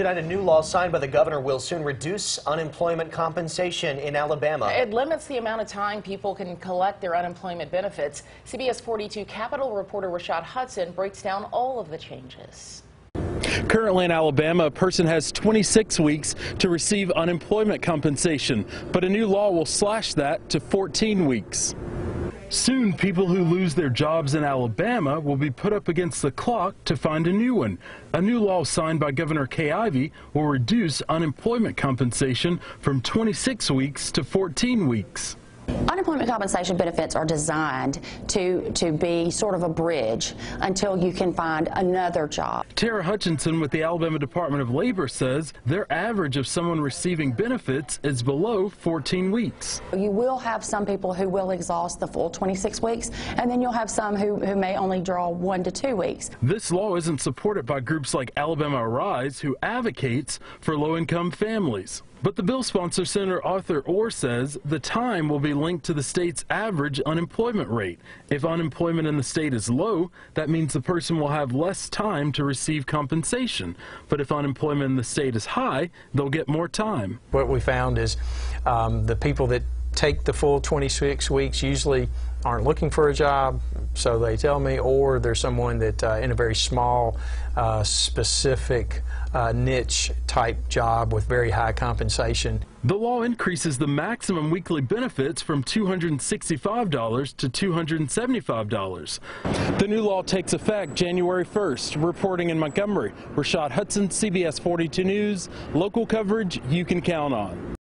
Tonight, a new law signed by the governor will soon reduce unemployment compensation in Alabama. It limits the amount of time people can collect their unemployment benefits. CBS 42 Capitol reporter Rashad Hudson breaks down all of the changes. Currently in Alabama, a person has 26 weeks to receive unemployment compensation, but a new law will slash that to 14 weeks. Soon, people who lose their jobs in Alabama will be put up against the clock to find a new one. A new law signed by Governor Kay Ivey will reduce unemployment compensation from 26 weeks to 14 weeks. Unemployment compensation benefits are designed to, to be sort of a bridge until you can find another job. Tara Hutchinson with the Alabama Department of Labor says their average of someone receiving benefits is below 14 weeks. You will have some people who will exhaust the full 26 weeks, and then you'll have some who, who may only draw one to two weeks. This law isn't supported by groups like Alabama Arise, who advocates for low-income families. But the bill sponsor, Senator Arthur Orr, says the time will be linked to the state's average unemployment rate. If unemployment in the state is low, that means the person will have less time to receive compensation. But if unemployment in the state is high, they'll get more time. What we found is um, the people that take the full 26 weeks usually aren't looking for a job, so they tell me, or there's someone that uh, in a very small, uh, specific uh, niche type job with very high compensation. The law increases the maximum weekly benefits from $265 to $275. The new law takes effect January 1st. Reporting in Montgomery, Rashad Hudson, CBS 42 News, local coverage you can count on.